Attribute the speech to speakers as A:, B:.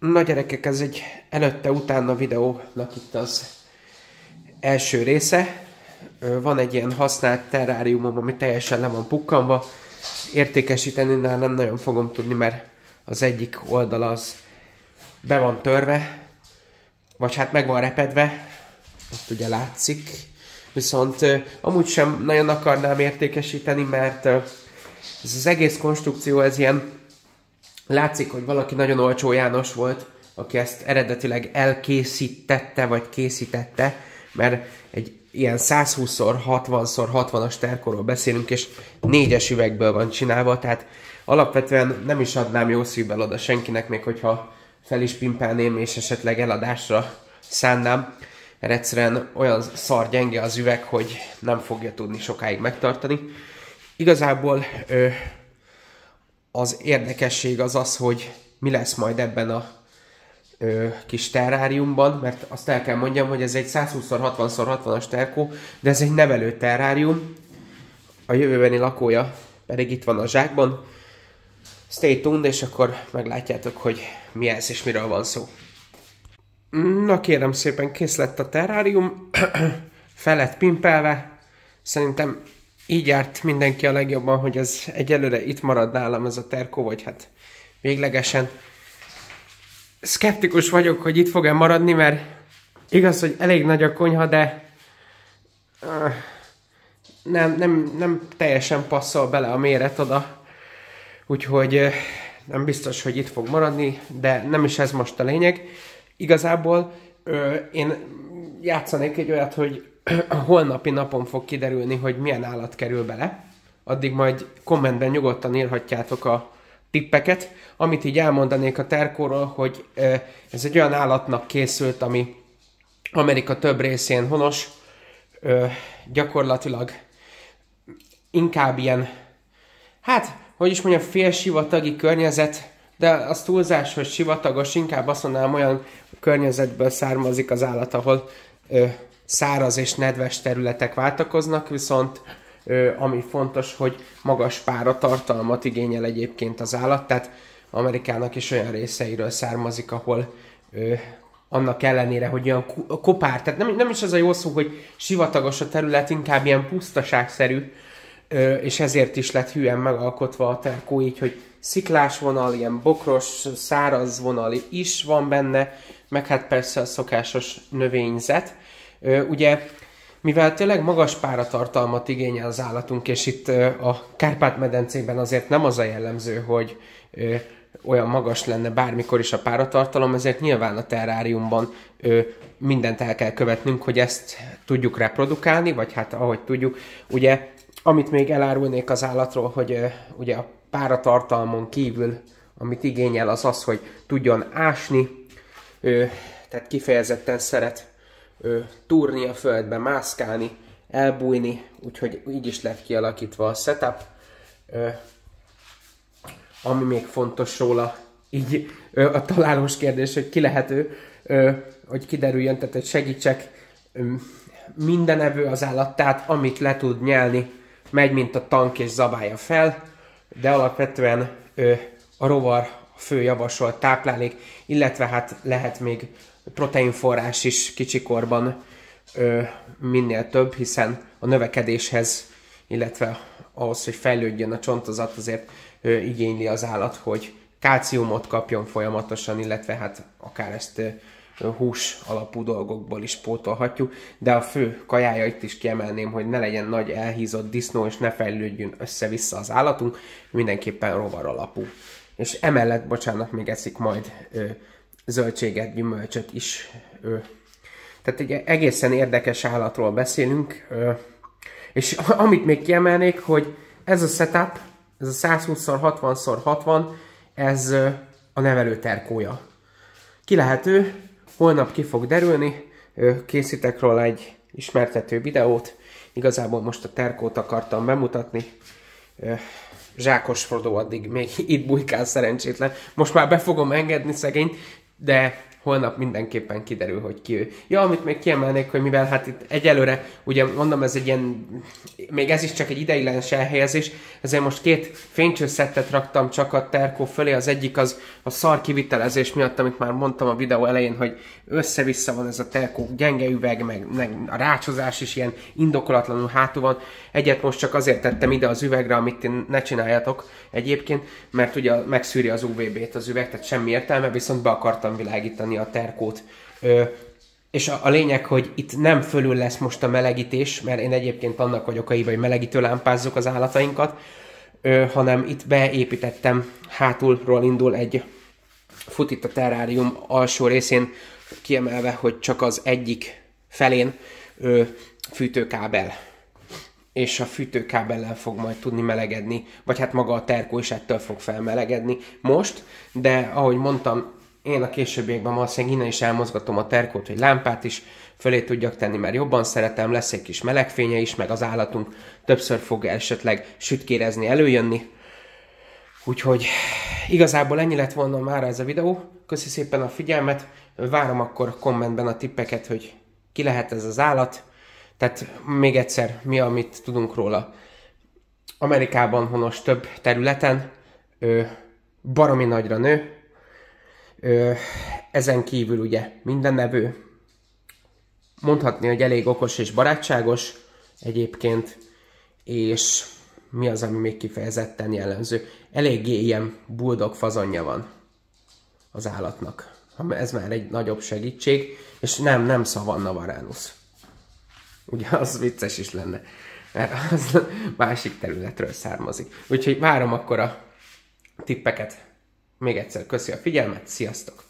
A: Na gyerekek, ez egy előtte-utána videónak itt az első része. Van egy ilyen használt terráriumom, ami teljesen le van pukkanva. Értékesíteni nem nagyon fogom tudni, mert az egyik oldal az be van törve, vagy hát meg van repedve, ott ugye látszik. Viszont amúgy sem nagyon akarnám értékesíteni, mert ez az egész konstrukció, ez ilyen látszik, hogy valaki nagyon olcsó János volt, aki ezt eredetileg elkészítette, vagy készítette, mert egy ilyen 120x60x60-as terkorról beszélünk, és négyes üvegből van csinálva, tehát alapvetően nem is adnám jó szívvel oda senkinek, még hogyha fel is pimpelném, és esetleg eladásra szánnám, mert egyszerűen olyan szar gyenge az üveg, hogy nem fogja tudni sokáig megtartani. Igazából az érdekesség az az, hogy mi lesz majd ebben a ö, kis terráriumban, mert azt el kell mondjam, hogy ez egy 120x60x60-as terkó, de ez egy nevelő terrárium, a jövőbeni lakója pedig itt van a zsákban. Stay tuned, és akkor meglátjátok, hogy mi ez és miről van szó. Na kérem szépen, kész lett a terrárium, fel lett pimpelve, szerintem így járt mindenki a legjobban, hogy ez egyelőre itt marad nálam ez a terkó, vagy hát véglegesen. Skeptikus vagyok, hogy itt fog-e maradni, mert igaz, hogy elég nagy a konyha, de uh, nem, nem, nem teljesen passzol bele a méret oda. Úgyhogy uh, nem biztos, hogy itt fog maradni, de nem is ez most a lényeg. Igazából uh, én játszanék egy olyat, hogy a holnapi napon fog kiderülni, hogy milyen állat kerül bele. Addig majd kommentben nyugodtan írhatjátok a tippeket. Amit így elmondanék a terkóról, hogy ez egy olyan állatnak készült, ami Amerika több részén honos, gyakorlatilag inkább ilyen, hát, hogy is mondjam, félsivatagi környezet, de az túlzás, hogy sivatagos, inkább azt mondanám, olyan környezetből származik az állat, ahol száraz és nedves területek váltakoznak, viszont ö, ami fontos, hogy magas páratartalmat igényel egyébként az állat, tehát Amerikának is olyan részeiről származik, ahol ö, annak ellenére, hogy olyan kopár, tehát nem, nem is az a jó szó, hogy sivatagos a terület, inkább ilyen pusztaságszerű, ö, és ezért is lett hűen megalkotva a terkó, így, hogy sziklás vonal, ilyen bokros, száraz vonal is van benne, meg hát persze a szokásos növényzet, Ugye, mivel tényleg magas páratartalmat igényel az állatunk, és itt a Kárpát-medencében azért nem az a jellemző, hogy olyan magas lenne bármikor is a páratartalom, ezért nyilván a terráriumban mindent el kell követnünk, hogy ezt tudjuk reprodukálni, vagy hát ahogy tudjuk. Ugye, amit még elárulnék az állatról, hogy ugye a páratartalmon kívül, amit igényel, az az, hogy tudjon ásni, tehát kifejezetten szeret ö, túrni a földbe, mászkálni, elbújni, úgyhogy így is lett kialakítva a setup. Ö, ami még fontos róla, így ö, a találós kérdés, hogy ki lehet ő, ö, hogy kiderüljön, tehát hogy segítsek, ö, minden evő az állat, tehát amit le tud nyelni, megy, mint a tank és zabálja fel, de alapvetően ö, a rovar fő javasolt táplálék, illetve hát lehet még proteinforrás is kicsikorban ö, minél több, hiszen a növekedéshez, illetve ahhoz, hogy fejlődjön a csontozat, azért ö, igényli az állat, hogy kálciumot kapjon folyamatosan, illetve hát akár ezt ö, hús alapú dolgokból is pótolhatjuk, de a fő kajája itt is kiemelném, hogy ne legyen nagy elhízott disznó, és ne fejlődjön össze-vissza az állatunk, mindenképpen rovar alapú. És emellett, bocsánat, még eszik majd ö, zöldséget, gyümölcsöt is. Tehát egy egészen érdekes állatról beszélünk, és amit még kiemelnék, hogy ez a setup, ez a 120x60x60, ez a nevelő terkója. Ki lehet ő, holnap ki fog derülni, készítek róla egy ismertető videót, igazából most a terkót akartam bemutatni, Zsákos Frodo addig még itt bujkál szerencsétlen. Most már be fogom engedni szegény, de holnap mindenképpen kiderül, hogy ki ő. Ja, amit még kiemelnék, hogy mivel hát itt egyelőre, ugye mondom, ez egy ilyen, még ez is csak egy ideiglenes elhelyezés, ezért most két fénycsőszettet raktam csak a terkó fölé, az egyik az a szar kivitelezés miatt, amit már mondtam a videó elején, hogy össze-vissza van ez a terkó, gyenge üveg, meg, meg a rácsozás is ilyen indokolatlanul hátul van. Egyet most csak azért tettem ide az üvegre, amit én ne csináljatok egyébként, mert ugye megszűri az UVB-t az üveg, tehát semmi értelme, viszont be akartam világítani a terkót. És a, a lényeg, hogy itt nem fölül lesz most a melegítés, mert én egyébként annak vagyok a hogy melegítő lámpázzuk az állatainkat, ö, hanem itt beépítettem, hátulról indul egy fut itt a terrárium alsó részén, kiemelve, hogy csak az egyik felén ö, fűtőkábel. És a fűtőkábellel fog majd tudni melegedni, vagy hát maga a terkó is ettől fog felmelegedni. Most, de ahogy mondtam, én a későbbiekben valószínűleg innen is elmozgatom a terkót, hogy lámpát is fölé tudjak tenni, mert jobban szeretem, lesz egy kis melegfénye is, meg az állatunk többször fog esetleg sütkérezni, előjönni. Úgyhogy igazából ennyi lett volna már ez a videó. Köszi szépen a figyelmet, várom akkor kommentben a tippeket, hogy ki lehet ez az állat, tehát még egyszer, mi amit tudunk róla. Amerikában honos több területen, ö, baromi nagyra nő, ezen kívül ugye minden nevő, mondhatni, hogy elég okos és barátságos egyébként, és mi az, ami még kifejezetten jellemző. Eléggé ilyen buldog fazonja van az állatnak. Ez már egy nagyobb segítség, és nem, nem szavanna varánusz. Ugye az vicces is lenne, mert az másik területről származik. Úgyhogy várom akkor a tippeket. Még egyszer köszi a figyelmet, sziasztok!